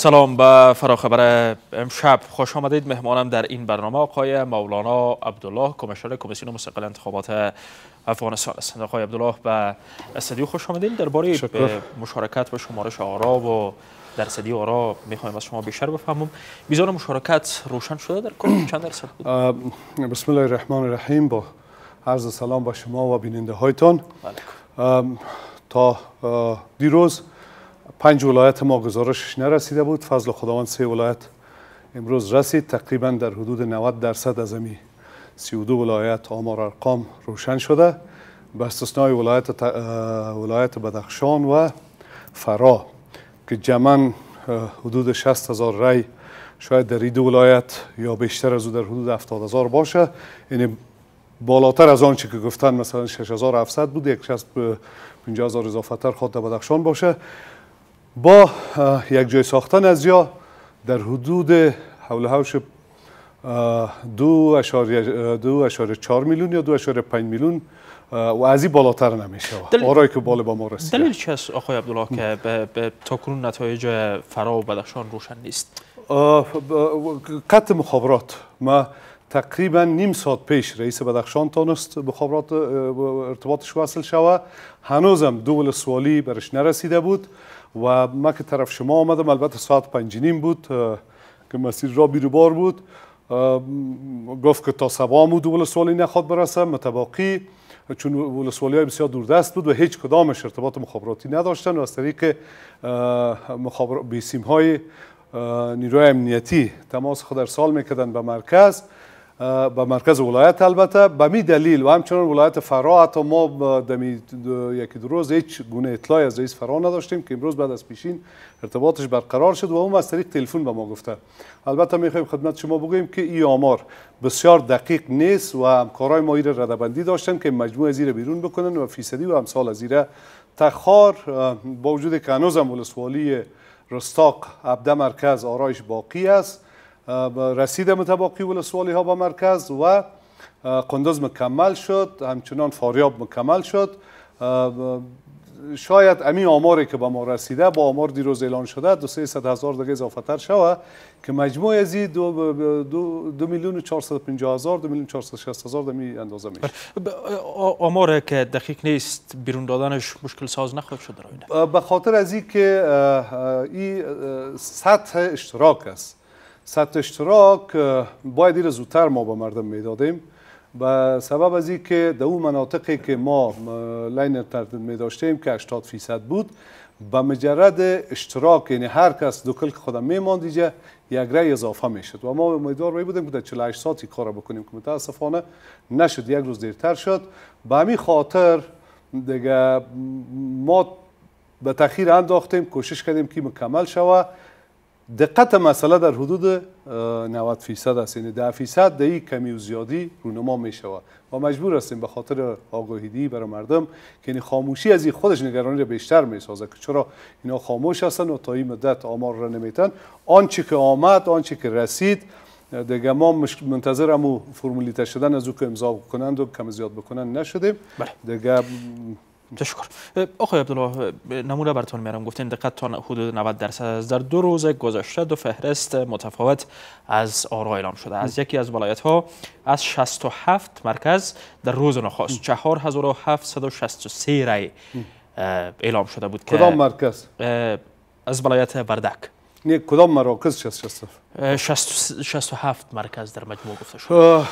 سلام به فراخبر امشب. خوش آمدید. مهمانم در این برنامه آقای مولانا عبدالله کمیسیون کمیسیون مستقل انتخابات افغانستان. است آقای عبدالله به استودیو خوش آمدید درباره مشارکت و شمارش آرا و درصدی آرا می‌خوایم از شما بیشتر بفهمم میزان مشارکت روشن شده در کل چند درصد بود؟ بسم الله الرحمن الرحیم. با عرض سلام با شما و بیننده هایتان تا دیروز پنج ولایت ما گزارشش نرسیده بود. فضل خداوند سه ولایت امروز رسید. تقریبا در حدود 90 درصد از امی 32 ولایت آمار ارقام روشن شده. به استثنای ولایت ولایت بدخشان و فرا که جمعا حدود 60 هزار رای شاید در این دو ولایت یا بیشتر از او در حدود 70 هزار باشه. یعنی بالاتر از آنچه که گفتن مثلا 6700 بود. یک 60 50 هزار اضافه تر خود در بدخشان باشه. با یک جای ساختن از یا در حدود حول حوش دو اشاری دو اشاری چار میلیون یا دو اشاری پنج میلیون و از این بالاتر نمیشه آرای که بالا با ما رسیده. دلیل چی است آقای عبدالله که به, به تاکنون نتایج فرا و بدخشان روشن نیست؟ قطع مخابرات. ما تقریبا نیم ساعت پیش رئیس بدخشان تانست مخابرات ارتباطش وصل شوه هنوزم دول سوالی برش نرسیده بود و ما که طرف شما آمدم البته ساعت پنج نیم بود که مسیر را بیروبار بود. گفت که تا سبا مو دول سوالی نخواد برسه متباقی. چون ولسوالی های بسیار دوردست بود و هیچ کدامش ارتباط مخابراتی نداشتن و از طریق بیسیم های نیروی امنیتی تماس خود ارسال می‌کردن به مرکز. به مرکز ولایت البته. به می دلیل و همچنان ولایت فرا حتی ما دمی یکی دو روز هیچ گونه اطلاعی از رئیس فرا نداشتیم که امروز بعد از پیشین ارتباطش برقرار شد و اون از طریق تلفن به ما گفته. البته می‌خوایم خدمت شما بگوییم که این آمار بسیار دقیق نیست و همکارای ما را ردبندی داشتن که مجموع زیر بیرون بکنن و فیصدی و امثال از تخار با وجود که هنوز هم ولسوالی رستاق عبده مرکز آرایش باقی است. رسید متباقی ولسوالی ها با مرکز و قندوز مکمل شد همچنان فاریاب مکمل شد. شاید امی آماری که به ما رسیده با آمار دیروز اعلان شده دو سه هزار دیگه اضافه تر شوه که مجموع از دو, دو, دو میلیون و هزار دو میلیون شست هزار دمی اندازه میشه. آمار که دقیق نیست بیرون دادنش مشکل ساز نخواهد شد در به خاطر از این که این سطح اشتراک است. سطح اشتراک باید این زودتر ما به مردم می‌دادیم. به سبب از که در اون مناطقی که ما لین تردید می داشتیم که 80 فیصد بود به مجرد اشتراک یعنی هر کس دو کلک خودم میماند دیگه یک رای اضافه می‌شد. و ما امیدوار می بودیم که در 48 ساعتی کار بکنیم که متاسفانه نشد یک روز دیرتر شد. به همین خاطر دیگه ما به تاخیر انداختیم کوشش کردیم که مکمل شوه. دقت مسئله در حدود 90 فیصد است. یعنی 10 فیصد در کمی و زیادی رونما می شود و مجبور هستیم به خاطر آگاهیدی برای مردم که این خاموشی از این خودش نگرانی را بیشتر می سازه که چرا اینا خاموش هستن و تا این مدت آمار را نمیتن آنچه که آمد آنچه که رسید دیگه ما منتظر امو فرمولیته شدن از او که امضا کنند و کم زیاد بکنن نشدیم. بله. دیگه تشکر. آقای عبدالله نمونه براتون میارم. گفتین دقت تا حدود 90 درصد از در دو روز گذشته دو فهرست متفاوت از آرا اعلام شده. از یکی از ولایت ها از 67 مرکز در روز نخست. 4763 رای اعلام شده بود کدام مرکز؟ از ولایت بردک نه کدام مراکز 67 67 مرکز در مجموع گفته شد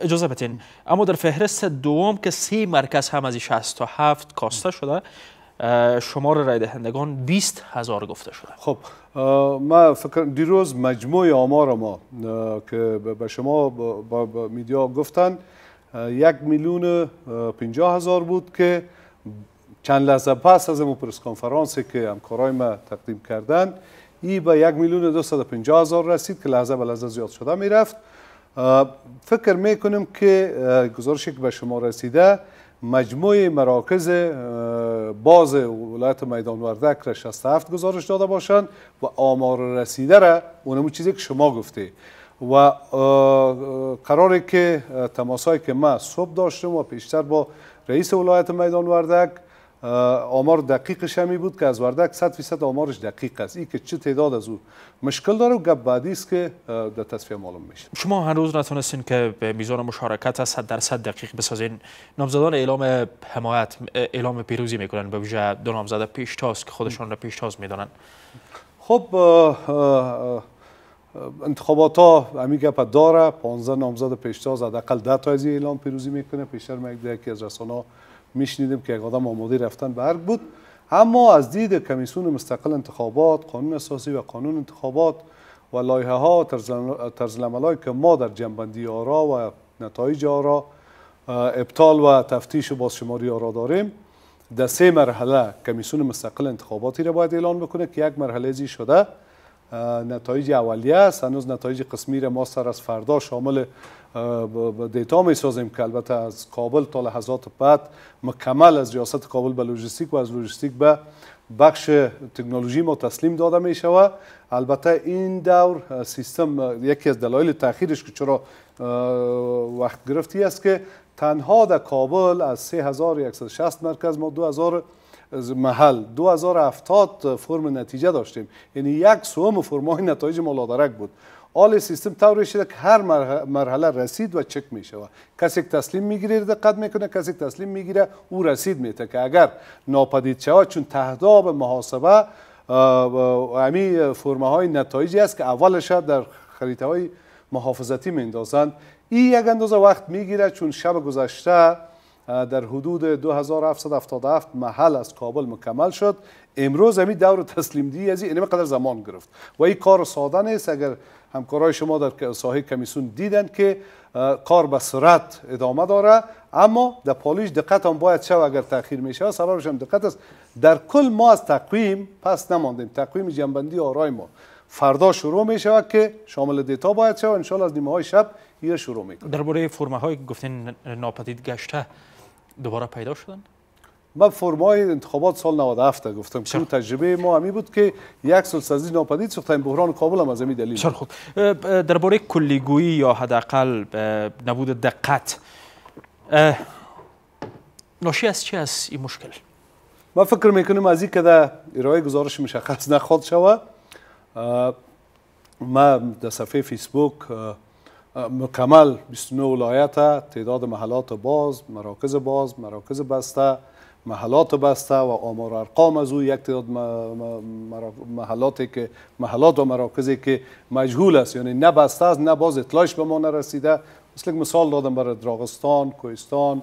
اجازه بدین اما در فهرست دوم که سی مرکز هم از 67 کاسته شده شمار رای دهندگان 20 هزار گفته شده خب ما فکر دیروز مجموع آمار ما که به شما با میدیا گفتن یک میلیون پنجاه هزار بود که چند لحظه پس از اون پرس کنفرانسی که همکارای ما تقدیم کردن ای به یک میلیون دو پنجاه هزار رسید که لحظه به لحظه زیاد شده می‌رفت. فکر می‌کنم که گزارشی که به شما رسیده مجموع مراکز باز ولایت میدان وردک را 67 گزارش داده باشند و آمار رسیده را اونمو چیزی که شما گفته. و قراره که تماسایی که ما صبح داشتم و پیشتر با رئیس ولایت میدان وردک آمار دقیقش همی بود که از وردک 100 فیصد آمارش دقیق است. این که چه تعداد از او مشکل داره و گپ بعدی است که در تصفیه معلوم میشه. شما هنوز نتونستین که به میزان مشارکت از 100 درصد دقیق بسازین. نامزدان اعلام حمایت اعلام پیروزی می‌کنن به ویژه دو نامزد پیشتاز که خودشان را پیشتاز می‌دانن خب انتخابات ها همی گپ داره. 15 نامزد پیشتاز حداقل 10 تا از اعلام پیروزی می‌کنه. پیشتر یکی از رسانه میشنیدیم که یک آدم آماده رفتن به بود. اما از دید کمیسیون مستقل انتخابات قانون اساسی و قانون انتخابات و لایحه ها طرز که ما در جنبندی آرا و نتایج آرا ابطال و تفتیش و بازشماری آرا داریم در سه مرحله کمیسیون مستقل انتخاباتی را باید اعلان بکنه که یک مرحله زی شده نتایج اولیه است. هنوز نتایج قسمی را ما سر از فردا شامل دیتا می سازیم که البته از کابل تا لحظات بعد مکمل از ریاست کابل به لوجستیک و از لوجستیک به بخش تکنولوژی ما تسلیم داده می شود. البته این دور سیستم یکی از دلایل تاخیرش که چرا وقت گرفتی است که تنها در کابل از 3160 مرکز ما 2000 محل. 2070 فرم نتیجه داشتیم. یعنی یک سوم فرمای نتایج ملادرک بود. آل سیستم طوری شده که هر مرحله رسید و چک می شود کسی که تسلیم می‌گیره دقت می‌کنه کسی که تسلیم می‌گیره او رسید میته که اگر ناپدید شود چون تهداب محاسبه امی فرمه های نتایجی است که اولش در خریطه های محافظتی میندازند این یک اندازه وقت می‌گیره چون شب گذشته در حدود 2777 محل از کابل مکمل شد. امروز همی دور تسلیم دی از این قدر زمان گرفت. و این کار ساده نیست. اگر همکارای شما در ساحه کمیسیون دیدن که کار به سرعت ادامه داره اما در پالیش دقت هم باید شو اگر تاخیر میشه سببش هم دقت است. در کل ما از تقویم پس نماندیم. تقویم جنبندی آرای ما. فردا شروع می شود که شامل دیتا باید شود. انشالله از نیمه های شب یه شروع می درباره فرمه های گفتین ناپدید گشته دوباره پیدا شدن؟ من فرمای انتخابات سال 97 گفتم. که تجربه ما همی بود که یک سال سازی ناپدید سوخت این بحران کابل هم از همین دلیل بسیار خوب. درباره کلیگویی یا حداقل نبود دقت. ناشی از چی است این مشکل؟ ما فکر می‌کنیم از این که در ارائه گزارش مشخص نخواد شود ما در صفحه فیسبوک مکمل 29 ولایت تعداد محلات باز مراکز باز مراکز بسته محلات بسته و آمار ارقام از او یک تعداد محلاتی که محلات و مراکزی که مجهول است. یعنی نه بسته است نه باز اطلاعش به ما نرسیده. مثل مثال دادم برای دراغستان کوهستان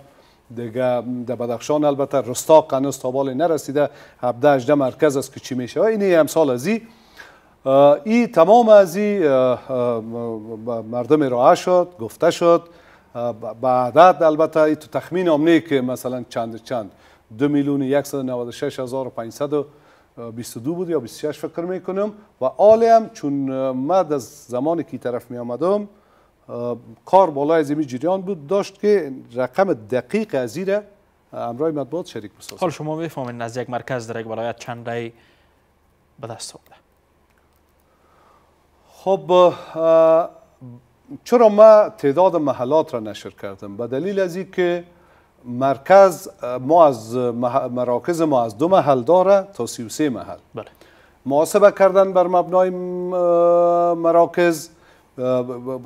دیگه در بدخشان البته رستاق هنوز تابال نرسیده. 17 18 مرکز است که چی میشه؟ این امسال از این. ای تمام از این مردم ارائه شد گفته شد. بعدت البته ای تو تخمین هم که مثلا چند چند دو میلیون شش هزار و دو بود یا 26 فکر می‌کنم. و آلی هم چون من از زمانی که طرف می آمدم کار بالای از جریان بود داشت که رقم دقیق از ایره امرای مطبوعات شریک بسازد. حال شما می‌فهمین از یک مرکز در یک ولایت چند رای به دست آمده خب چرا ما تعداد محلات را نشر کردم؟ به دلیل از که مرکز ما از مراکز ما از دو محل داره تا 33 محل. بله. محاسبه کردن بر مبنای مراکز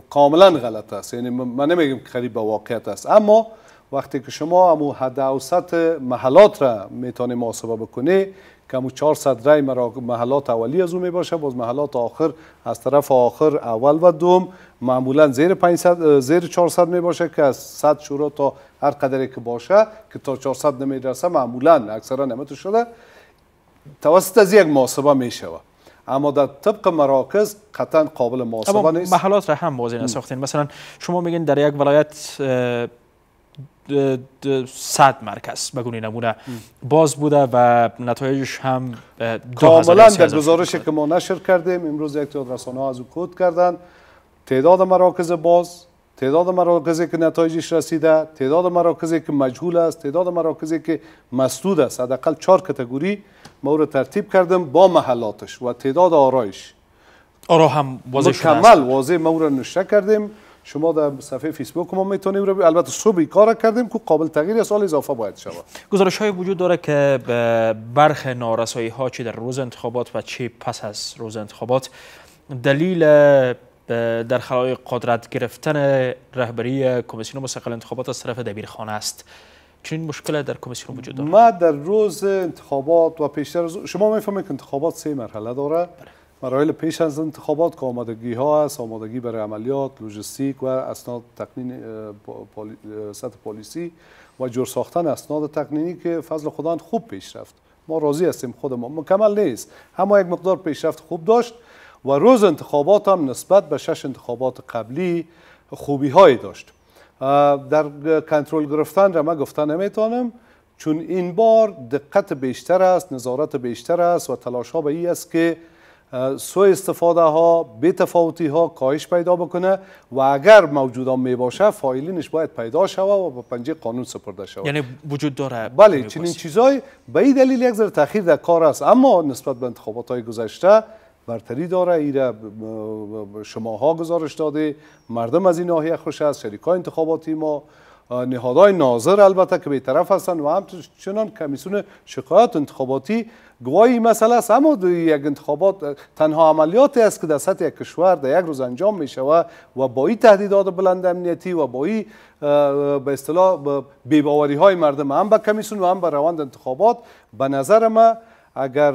کاملا غلط است. یعنی من نمیگم که قریب به واقعیت است. اما وقتی که شما امو حد اوسط محلات را می‌تونی محاسبه بکنی که امو 400 رای محلات اولی از اون می باشه باز محلات آخر از طرف آخر اول و دوم معمولا زیر 500 زیر 400 می باشه که از 100 شروع تا هر قدری که باشه که تا 400 نمی‌رسه معمولا اکثرا نمتو شده. توسط از یک محاسبه می شود اما در طبق مراکز قطعا قابل محاسبه نیست. محلات را هم موازی نساختین. مثلا شما میگین در یک ولایت صد مرکز بگونی نمونه باز بوده و نتایجش هم کاملا در گزارشی که ما نشر کردیم امروز یک تعداد رسانه از او کود کردن. تعداد مراکز باز تعداد مراکزی که نتایجش رسیده تعداد مراکزی که مجهول است تعداد مراکزی که مسدود است. حداقل چهار کتگوری ما رو ترتیب کردم با محلاتش و تعداد آرایش آرا هم واضح مکمل واضح ما رو نشته کردیم. شما در صفحه فیسبوک ما می‌تونیم رو البته صبح کار کردیم که قابل تغییر سال اضافه باید شود. گزارش های وجود داره که برخ نارسایی ها چی در روز انتخابات و چی پس از روز انتخابات دلیل در خلای قدرت گرفتن رهبری کمیسیون مستقل انتخابات از طرف دبیرخانه است. چنین مشکل در کمیسیون وجود داره؟ ما در روز انتخابات و پیشتر شما می‌فهمید که انتخابات سه مرحله داره. بله. مراحل پیش از انتخابات که آمادگی ها است آمادگی برای عملیات لوجستیک و اسناد تقنین سطح پلیسی و جور ساختن اسناد تقنینی که فضل خدا خوب پیش رفت. ما راضی هستیم خود ما. مکمل نیست. اما یک مقدار پیشرفت خوب داشت و روز انتخابات هم نسبت به شش انتخابات قبلی خوبی هایی داشت در کنترل گرفتن را من گفتن نمی‌تونم چون این بار دقت بیشتر است نظارت بیشتر است و تلاش ها به این است که سو استفاده ها به تفاوتی ها کاهش پیدا بکنه و اگر موجود می باشه فایلینش باید پیدا شوه و به پنجه قانون سپرده شود یعنی وجود داره. بله چنین چیزای به این دلیل یک ذره تاخیر در کار است. اما نسبت به انتخابات های گذشته برتری داره ایره شماها گزارش داده. مردم از این ناحیه خوش است شریکای انتخاباتی ما نهادهای ناظر البته که به طرف هستند و همچنان کمیسیون شکایت انتخاباتی گواهی مسئله است. اما یک انتخابات تنها عملیاتی است که در سطح یک کشور در یک روز انجام می شود و با این تهدیدات بلند امنیتی و با این به اصطلاح بیباوری های مردم هم به کمیسیون و هم به روند انتخابات به نظر ما اگر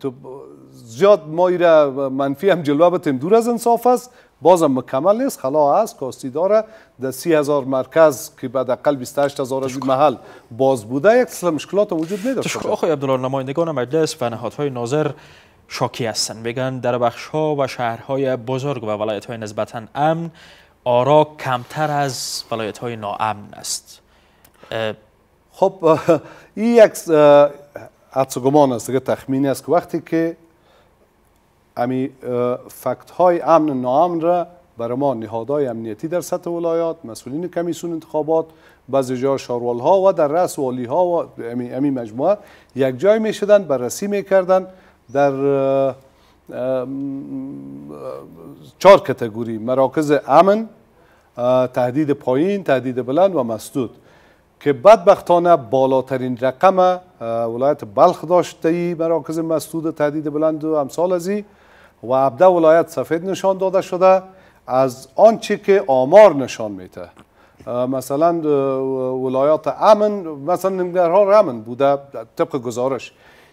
تو زیاد ما را منفی هم جلوه بتیم دور از انصاف است بازم مکمل نیست خلا است کاستی داره. در سی هزار مرکز که بعد اقل 28 هزار از محل باز بوده یک سلسله مشکلات وجود نداشته تشکر. آقای عبدالله نمایندگان مجلس و نهادهای ناظر شاکی هستند. میگن در بخش ها و شهرهای بزرگ و ولایت های نسبتا امن آرا کمتر از ولایت های ناامن است. خب این یک حدس گمان است دیگه تخمینی است که وقتی که امی فکت های امن و ناامن را برای ما نهادهای امنیتی در سطح ولایات مسئولین کمیسیون انتخابات بعضی جا شاروال ها و در رأس والی ها و امی, امی مجموعه یک جای می شدن بررسی می کردن در چهار کتگوری مراکز امن تهدید پایین تهدید بلند و مسدود. که بدبختانه بالاترین رقم ولایت بلخ داشته ای مراکز مسدود تهدید بلند و امثال از و عبده ولایت سفید نشان داده شده از آنچه که آمار نشان میده. مثلا ولایات امن مثلا نمگرها امن بوده طبق گزارش.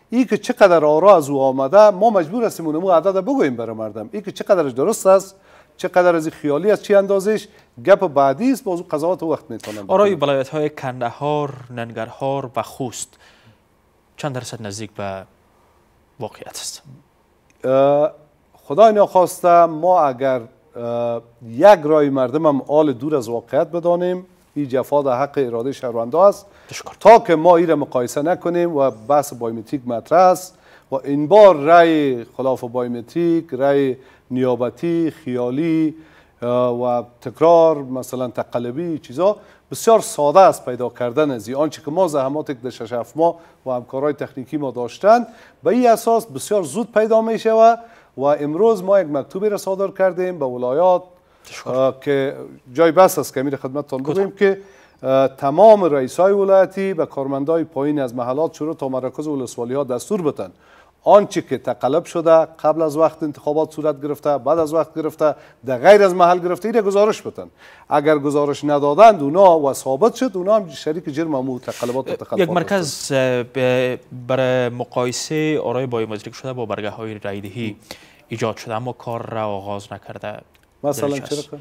ای که چقدر آرا از او آمده ما مجبور هستیم اونمو عدد بگوییم برای مردم. ای که چقدرش درست است چقدر از خیالی است چی اندازش؟ گپ بعدی است باز قضاوت وقت می‌تونم آرای ولایت های کندهار ننگرهار و خوست. چند درصد نزدیک به واقعیت است؟ خدای نخواسته ما اگر یک رای مردم هم آل دور از واقعیت بدانیم این جفا در حق اراده شهرونده است. تا که ما این را مقایسه نکنیم و بحث بایومتریک مطرح است. و این بار رای خلاف بایومتریک رای نیابتی خیالی و تکرار مثلا تقلبی چیزا بسیار ساده است پیدا کردن از آنچه که ما زحمات در شش ما و همکارای تکنیکی ما داشتن به این اساس بسیار زود پیدا می شود و امروز ما یک مکتوبی را صادر کردیم به ولایات که جای بس است که امیر خدمتتان بگویم که تمام رئیس های ولایتی به کارمندای پایین از محلات شروع تا مراکز ولسوالی ها دستور بتن آنچه که تقلب شده قبل از وقت انتخابات صورت گرفته بعد از وقت گرفته در غیر از محل گرفته ایره گزارش بتن اگر گزارش ندادند اونا و ثابت شد اونا هم شریک جرم امو تقلبات و تقلبات یک مرکز برای مقایسه آرای بایومتریک شده با برگه های رایدهی ایجاد شده اما کار را آغاز نکرده. مثلا چرا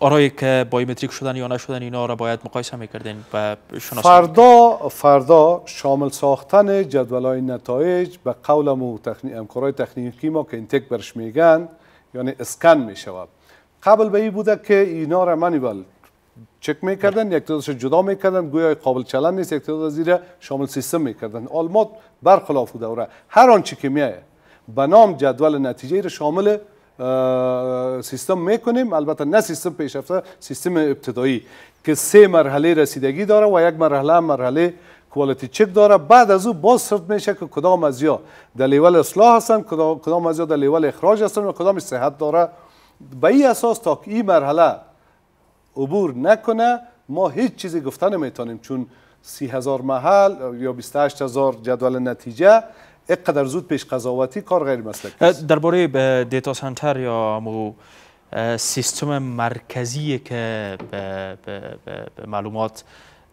آرایی که بایومتریک شدن یا نشدن اینا را باید مقایسه می‌کردین و شناسایی فردا فردا شامل ساختن جدول نتایج به قول مو همکارای تکنیکی ما که intake برش میگن یعنی اسکن می‌شود. قبل به این بوده که اینا را manual چک می‌کردن یک تعدادش جدا می‌کردن گویا قابل چلن نیست یک تعداد زیر شامل سیستم می‌کردن. آلمات برخلاف دوره هر آنچه که میایه به نام جدول نتیجه را شامل سیستم می‌کنیم. البته نه سیستم پیشرفته سیستم ابتدایی که سه مرحله رسیدگی داره و یک مرحله مرحله کوالیتی چک داره. بعد از او باز سرد میشه که کدام از یا در لیول اصلاح هستن کدام از یا در لیول اخراج هستن و کدام صحت داره. به این اساس تا این مرحله عبور نکنه ما هیچ چیزی گفته نمی‌تونیم. چون سی هزار محل یا 28 هزار جدول نتیجه اقدر زود پیش قضاوتی کار غیر مسلکی درباره دیتا سنتر یا مو سیستم مرکزی که به, به معلومات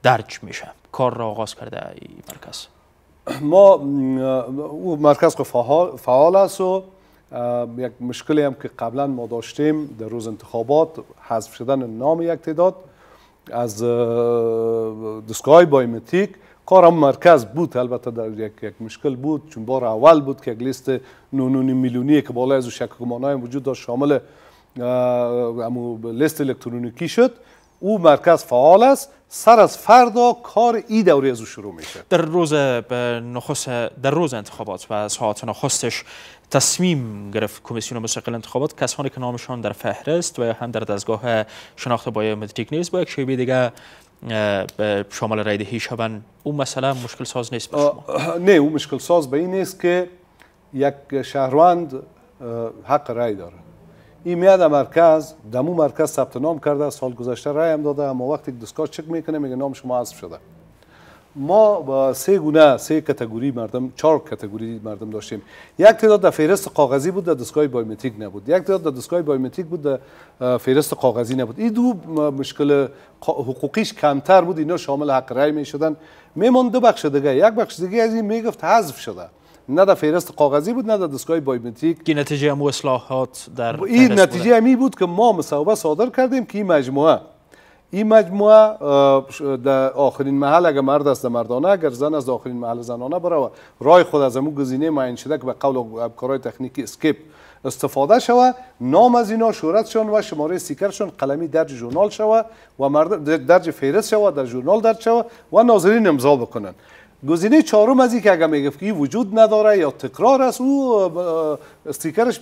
درج میشه. کار را آغاز کرده این مرکز؟ ما او مرکز فعال است و یک مشکلی هم که قبلا ما داشتیم در روز انتخابات حذف شدن نام یک تعداد از دستگاه بایومتریک کارم مرکز بود البته در یک, یک مشکل بود چون بار اول بود که یک لیست نونونی میلیونی که بالای از شک وجود داشت شامل لیست الکترونیکی شد. او مرکز فعال است سر از فردا کار ای دوری از او شروع میشه. در روز نخست در روز انتخابات و ساعت نخستش تصمیم گرفت کمیسیون مستقل انتخابات کسانی که نامشان در فهرست و یا هم در دستگاه شناخت بایومتریک نیست با یک شیبه دیگه به شامل رای دهی شوند. اون مسئله مشکل ساز نیست به شما. نه اون مشکل ساز به این نیست که یک شهروند حق رای داره. این میاد مرکز دمو مرکز ثبت نام کرده سال گذشته رای هم داده اما وقتی دستگاه چک می‌کنه میگه نام شما حذف شده. ما با سه گونه سه کتگوری مردم چهار کتگوری مردم داشتیم. یک تعداد در فهرست کاغذی بود در دستگاه بایومتریک نبود. یک تعداد در دستگاه بایومتریک بود در فهرست کاغذی نبود. این دو مشکل حقوقیش کمتر بود. اینا شامل حق رای می شدن میمون دو بخش دیگه. یک بخش دیگه از این می‌گفت حذف شده. نه در فهرست کاغذی بود نه در دستگاه بایومتریک. کی نتیجه هم اصلاحات در این نتیجه همی بود که ما مصوبه صادر کردیم که این مجموعه این مجموعه در آخرین محل اگر مرد است مردانه اگر زن از آخرین محل زنانه برای رای خود از امو گزینه معین شده که به قول همکارهای تکنیکی skip استفاده شوه. نام از اینا شهرتشان و شماره استیکرشان قلمی درج ژورنال شوه و مرد درج فهرست شوه در ژورنال درج شوه و ناظرین امضا بکنن. گزینه چهارم از که اگر می‌گفت که وجود نداره یا تکرار است او استیکرش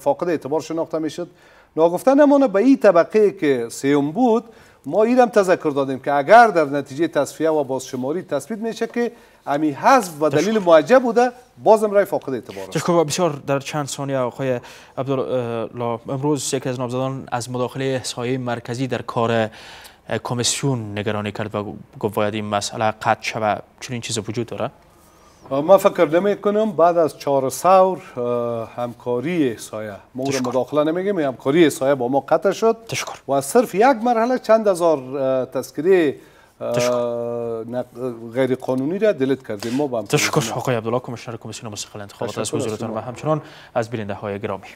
فاقد اعتبار شناخته می‌شد. ناگفته نمانه به این طبقه که سیوم بود ما ایرم تذکر دادیم که اگر در نتیجه تصفیه و بازشماری تثبیت میشه که امی حذف و دلیل موجه بوده بازم رای فاقد اعتبار است. بسیار در چند ثانیه آقای عبدالله امروز یکی از نامزدان از مداخله سایه مرکزی در کار کمیسیون نگرانی کرد و گفت باید این مسئله قطع شود. چون این چیز وجود داره ما فکر نمی کنم. بعد از چهار سور همکاری سایه. ما مداخله نمیگیم همکاری سایه با ما قطع شد. تشکر. و صرف یک مرحله چند هزار تذکره غیر قانونی را دلیت کردیم. ما با تشکر آقای عبدالله کمیشنر کمیسیون مستقل انتخابات از حضورتان و همچنان از بیننده های گرامی.